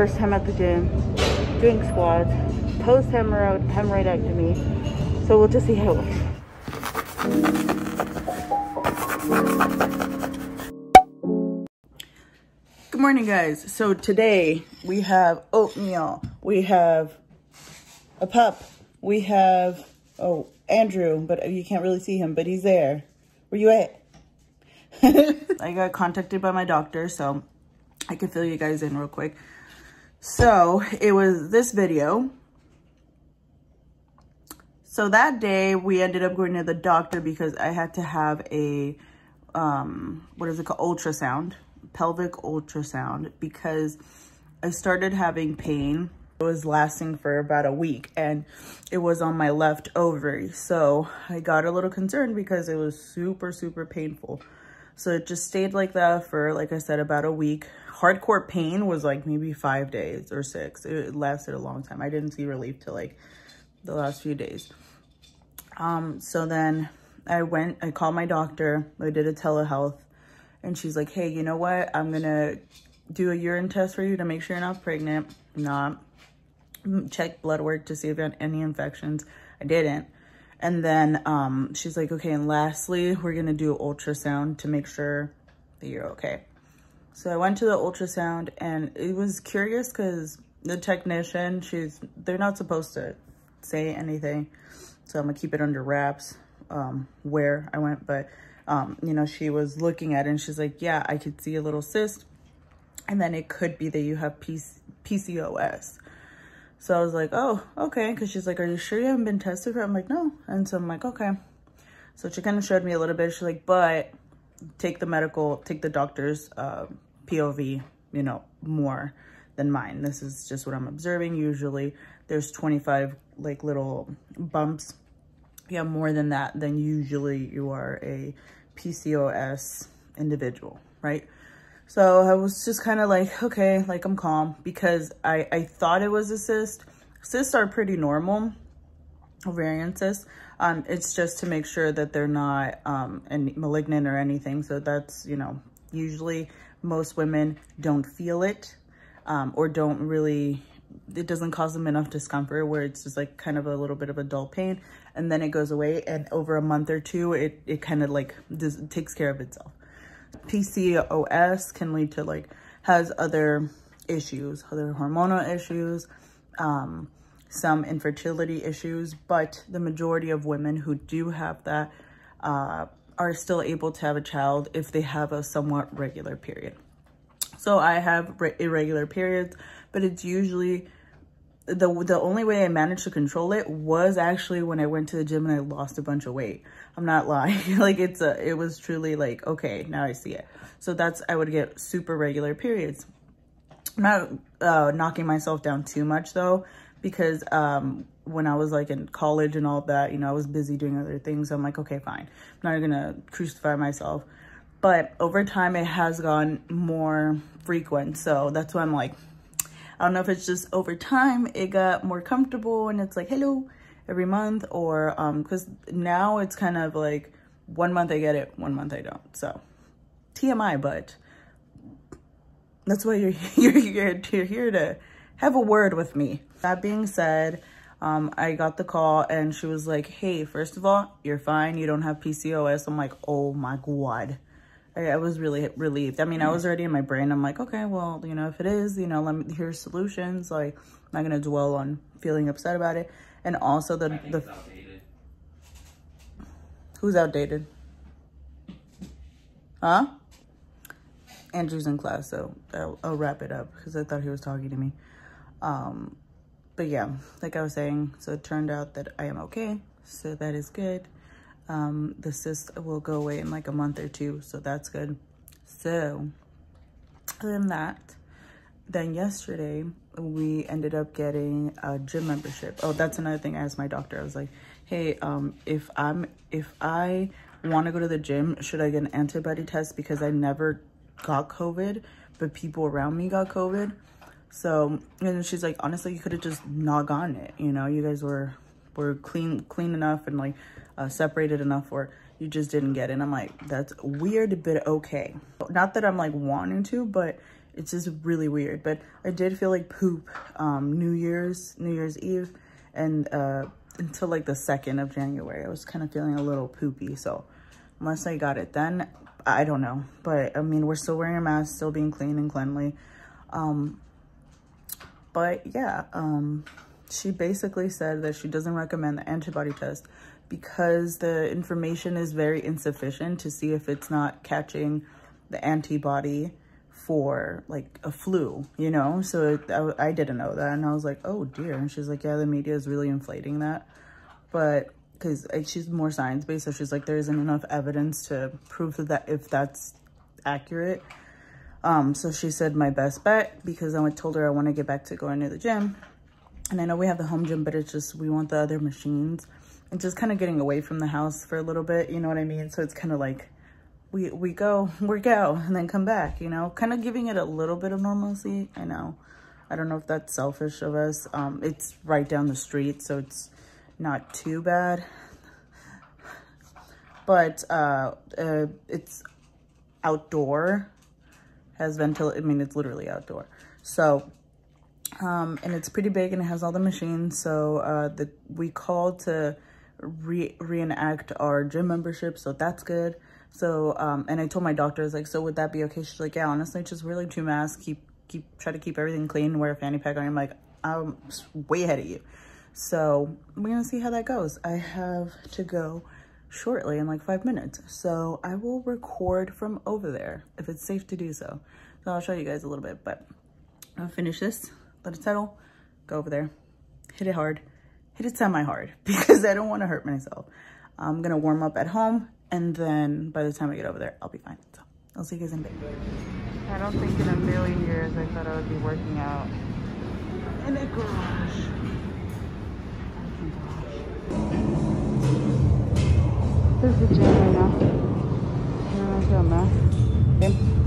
First time at the gym, doing squats, post hemorrhoid hemorrhoidectomy. So we'll just see how it goes. Good morning, guys. So today we have oatmeal, we have a pup, we have oh Andrew, but you can't really see him, but he's there. Where you at? I got contacted by my doctor, so I can fill you guys in real quick. So it was this video. So that day we ended up going to the doctor because I had to have a, um, what is it called? Ultrasound, pelvic ultrasound because I started having pain. It was lasting for about a week and it was on my left ovary. So I got a little concerned because it was super, super painful. So it just stayed like that for, like I said, about a week hardcore pain was like maybe five days or six. It lasted a long time. I didn't see relief till like the last few days. Um, so then I went, I called my doctor, I did a telehealth and she's like, hey, you know what? I'm going to do a urine test for you to make sure you're not pregnant. Not check blood work to see if you had any infections. I didn't. And then um, she's like, okay, and lastly, we're going to do ultrasound to make sure that you're okay. So I went to the ultrasound and it was curious because the technician, she's, they're not supposed to say anything. So I'm gonna keep it under wraps um, where I went. But, um, you know, she was looking at it and she's like, yeah, I could see a little cyst. And then it could be that you have PCOS. So I was like, oh, okay. Cause she's like, are you sure you haven't been tested for it? I'm like, no. And so I'm like, okay. So she kind of showed me a little bit. She's like, but take the medical, take the doctor's uh, POV, you know, more than mine. This is just what I'm observing. Usually there's 25 like little bumps. Yeah, more than that, then usually you are a PCOS individual, right? So I was just kind of like, okay, like I'm calm because I, I thought it was a cyst. Cysts are pretty normal, ovarian cysts. Um, it's just to make sure that they're not um, any malignant or anything. So that's, you know, usually most women don't feel it um, or don't really, it doesn't cause them enough discomfort where it's just like kind of a little bit of a dull pain and then it goes away. And over a month or two, it, it kind of like this, takes care of itself. PCOS can lead to like, has other issues, other hormonal issues, um, some infertility issues, but the majority of women who do have that uh, are still able to have a child if they have a somewhat regular period. So I have irregular periods, but it's usually the the only way I managed to control it was actually when I went to the gym and I lost a bunch of weight. I'm not lying. like it's a it was truly like okay, now I see it. So that's I would get super regular periods. I'm not uh, knocking myself down too much though because um, when I was like in college and all that, you know, I was busy doing other things. I'm like, okay, fine. I'm not gonna crucify myself. But over time, it has gone more frequent. So that's why I'm like, I don't know if it's just over time, it got more comfortable and it's like, hello, every month. Or um, cause now it's kind of like one month I get it, one month I don't. So TMI, but that's why you're, you're, you're, you're here to have a word with me. That being said, um, I got the call and she was like, hey, first of all, you're fine. You don't have PCOS. I'm like, oh my God. I, I was really relieved. I mean, I was already in my brain. I'm like, okay, well, you know, if it is, you know, let me, here's solutions. Like, I'm not going to dwell on feeling upset about it. And also the, the, outdated. who's outdated? Huh? Andrew's in class, so I'll, I'll wrap it up because I thought he was talking to me. Um, but yeah, like I was saying, so it turned out that I am okay. So that is good. Um, the cyst will go away in like a month or two. So that's good. So other than that, then yesterday we ended up getting a gym membership. Oh, that's another thing I asked my doctor. I was like, hey, um, if I'm, if I want to go to the gym, should I get an antibody test? Because I never got COVID, but people around me got COVID. So, and she's like, honestly, you could have just not gotten it. You know, you guys were, were clean, clean enough and like uh, separated enough where you just didn't get it. And I'm like, that's weird, but okay. Not that I'm like wanting to, but it's just really weird. But I did feel like poop um, New Year's, New Year's Eve, and uh, until like the 2nd of January. I was kind of feeling a little poopy. So unless I got it then, I don't know. But I mean, we're still wearing a mask, still being clean and cleanly. Um, but yeah, um, she basically said that she doesn't recommend the antibody test because the information is very insufficient to see if it's not catching the antibody for like a flu, you know? So I, I didn't know that. And I was like, oh dear. And she's like, yeah, the media is really inflating that. But because she's more science-based, so she's like, there isn't enough evidence to prove that if that's accurate. Um, so she said my best bet because I told her I want to get back to going to the gym. And I know we have the home gym, but it's just, we want the other machines and just kind of getting away from the house for a little bit, you know what I mean? So it's kind of like, we, we go, we go, and then come back, you know? Kind of giving it a little bit of normalcy, I know. I don't know if that's selfish of us. Um, it's right down the street, so it's not too bad. But uh, uh, it's outdoor, has ventil, I mean, it's literally outdoor. So, um, and it's pretty big and it has all the machines. So uh, the, we called to re reenact our gym membership. So that's good. So, um, and I told my doctor, I was like, so would that be okay? She's like, yeah, honestly, just really two masks, keep, keep, try to keep everything clean, wear a fanny pack on. I'm like, I'm way ahead of you. So we're gonna see how that goes. I have to go shortly in like five minutes. So I will record from over there if it's safe to do so. So I'll show you guys a little bit, but I'll finish this, let it settle, go over there, hit it hard, hit it semi-hard because I don't want to hurt myself. I'm going to warm up at home and then by the time I get over there, I'll be fine. So I'll see you guys in a bit. I don't think in a million years I thought I would be working out in a garage. Is the gym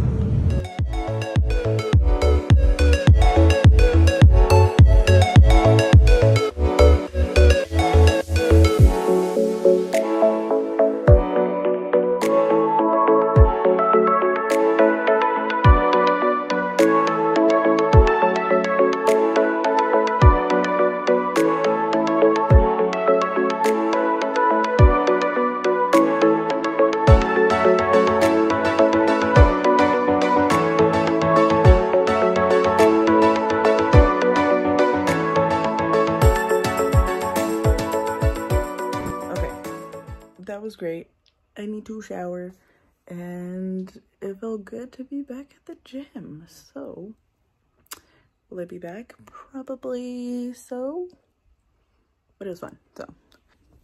was great. I need to shower and it felt good to be back at the gym. So, will I be back? Probably so. But it was fun, so.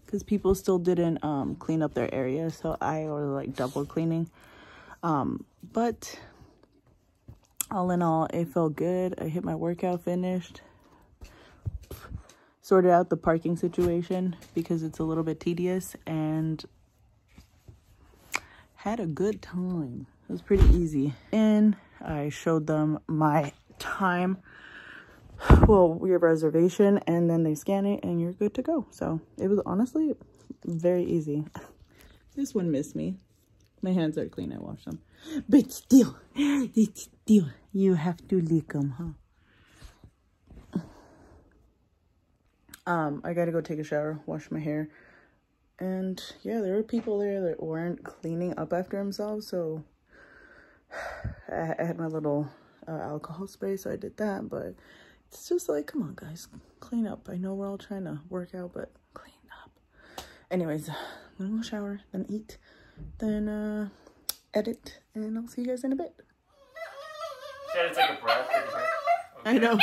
Because people still didn't um, clean up their area, so I was like double cleaning. Um, but all in all, it felt good. I hit my workout finished. Sorted out the parking situation because it's a little bit tedious and had a good time. It was pretty easy. And I showed them my time, well, your reservation, and then they scan it and you're good to go. So it was honestly very easy. this one missed me. My hands are clean, I washed them. But still, still, you have to lick them, huh? Um, I gotta go take a shower, wash my hair. And yeah, there were people there that weren't cleaning up after themselves. So I, I had my little uh, alcohol spray, so I did that. But it's just like, come on, guys, clean up. I know we're all trying to work out, but clean up. Anyways, I'm gonna go shower, then eat, then uh, edit, and I'll see you guys in a bit. It's like a breath. Okay. I know.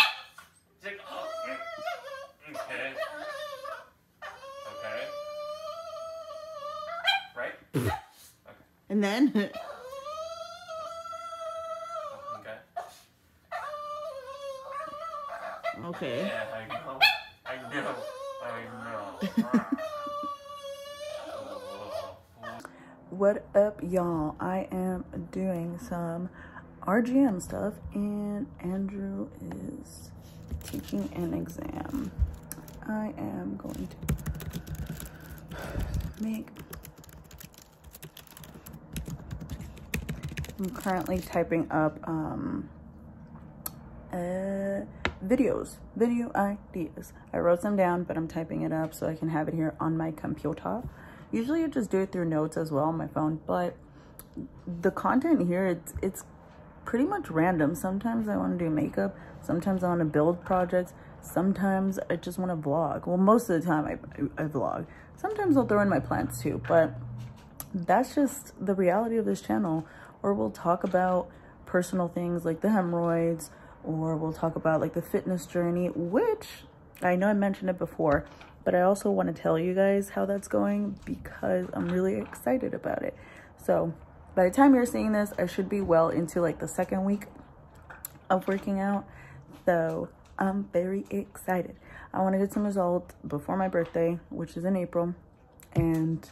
And then... okay. Yeah, I know. I know. I know. what up, y'all? I am doing some RGM stuff, and Andrew is teaching an exam. I am going to make I'm currently typing up um, uh, videos, video ideas. I wrote some down, but I'm typing it up so I can have it here on my computer. Usually I just do it through notes as well on my phone, but the content here, it's, it's pretty much random. Sometimes I want to do makeup. Sometimes I want to build projects. Sometimes I just want to vlog. Well, most of the time I, I vlog. Sometimes I'll throw in my plants too, but that's just the reality of this channel. Or we'll talk about personal things like the hemorrhoids, or we'll talk about like the fitness journey, which I know I mentioned it before, but I also want to tell you guys how that's going because I'm really excited about it. So by the time you're seeing this, I should be well into like the second week of working out. So I'm very excited. I want to get some results before my birthday, which is in April. And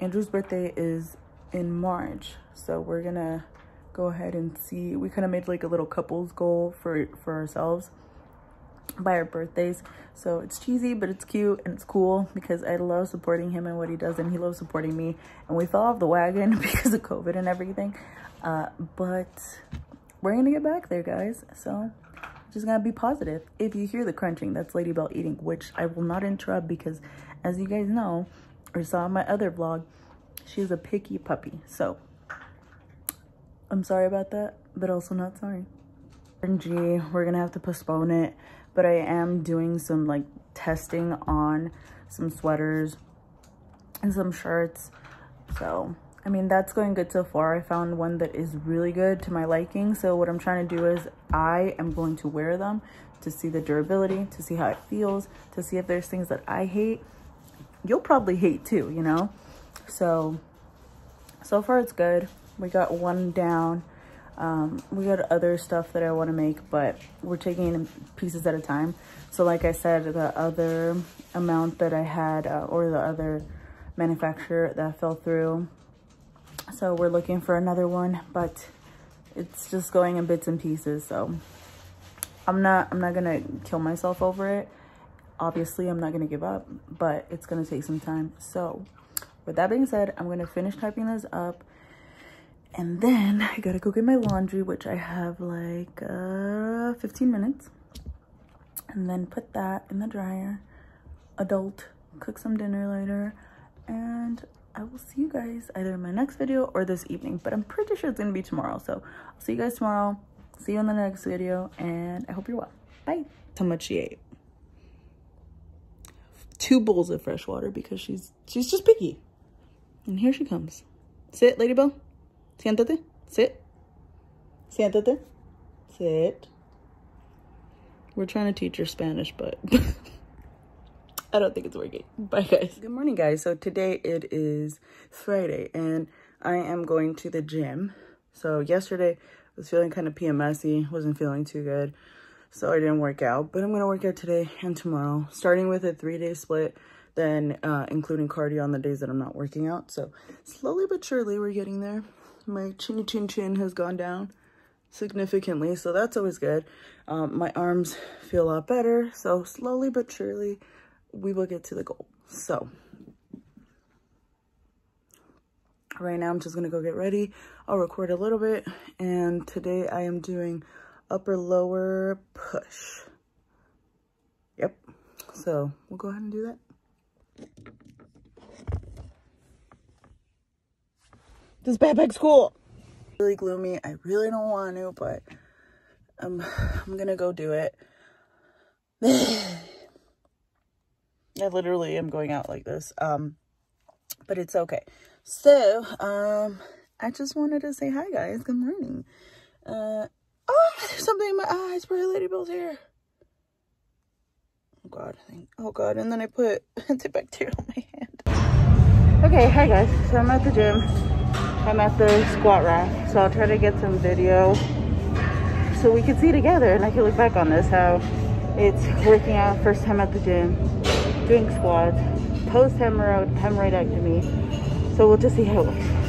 Andrew's birthday is in March. So we're to go ahead and see. We kind of made like a little couples goal for, for ourselves by our birthdays. So it's cheesy, but it's cute and it's cool because I love supporting him and what he does and he loves supporting me. And we fell off the wagon because of COVID and everything. Uh, but we're to get back there, guys. So just gotta be positive. If you hear the crunching, that's Lady Belle eating, which I will not interrupt because as you guys know, or saw in my other vlog, she's a picky puppy. So I'm sorry about that, but also not sorry. G, we're gonna have to postpone it, but I am doing some like testing on some sweaters and some shirts. So, I mean, that's going good so far. I found one that is really good to my liking. So what I'm trying to do is I am going to wear them to see the durability, to see how it feels, to see if there's things that I hate. You'll probably hate too, you know? So, so far it's good. We got one down. Um, we got other stuff that i want to make but we're taking pieces at a time. So like i said the other amount that i had uh, or the other manufacturer that fell through. So we're looking for another one but it's just going in bits and pieces so i'm not i'm not gonna kill myself over it. Obviously i'm not gonna give up but it's gonna take some time. So with that being said i'm gonna finish typing this up and then I gotta go get my laundry, which I have like uh, 15 minutes. And then put that in the dryer. Adult, cook some dinner later. And I will see you guys either in my next video or this evening. But I'm pretty sure it's gonna be tomorrow. So I'll see you guys tomorrow. See you in the next video. And I hope you're well. Bye. How much she ate. Two bowls of fresh water because she's she's just picky. And here she comes. Sit, Lady Belle. Siéntate. Sit. Siéntate. Sit. We're trying to teach her Spanish, but I don't think it's working. Bye, guys. Good morning, guys. So today it is Friday, and I am going to the gym. So yesterday I was feeling kind of PMSy, wasn't feeling too good, so I didn't work out. But I'm going to work out today and tomorrow, starting with a three-day split, then uh, including cardio on the days that I'm not working out. So slowly but surely, we're getting there. My chinny chin chin has gone down significantly so that's always good. Um, my arms feel a lot better so slowly but surely we will get to the goal. So right now i'm just gonna go get ready. I'll record a little bit and today i am doing upper lower push. Yep. So we'll go ahead and do that This backpack's cool. Really gloomy. I really don't want to, but I'm, I'm gonna go do it. I literally am going out like this. Um, but it's okay. So, um, I just wanted to say hi, guys. Good morning. Uh, oh, there's something in my eyes. Where Lady Belle's here. Oh, God. Oh, God. And then I put antibacterial on my hand. Okay, hi, guys. So I'm at the gym. I'm at the squat rack, so I'll try to get some video so we can see together and I can look back on this, how it's working out first time at the gym, doing squats, post hemorrhoid hemorrhoidectomy. So we'll just see how it works.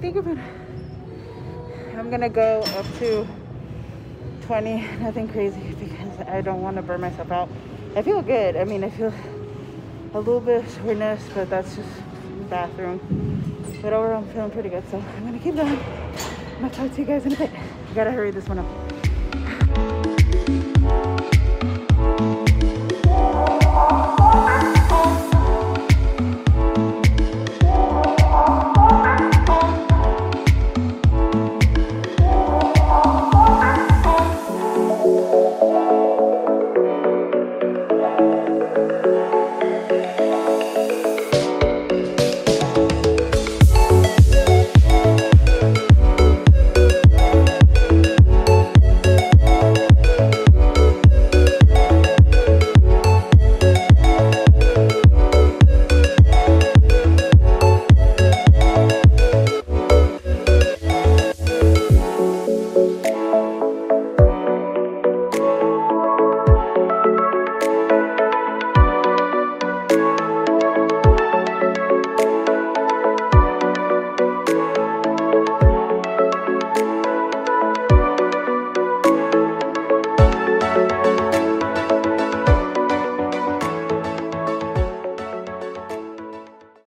Think I'm gonna, I'm gonna go up to 20, nothing crazy because I don't want to burn myself out. I feel good. I mean, I feel a little bit of soreness, but that's just bathroom. But overall, I'm feeling pretty good. So I'm gonna keep going. Gonna talk to you guys in a bit. I gotta hurry this one up.